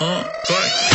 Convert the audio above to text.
Oh, un, uh,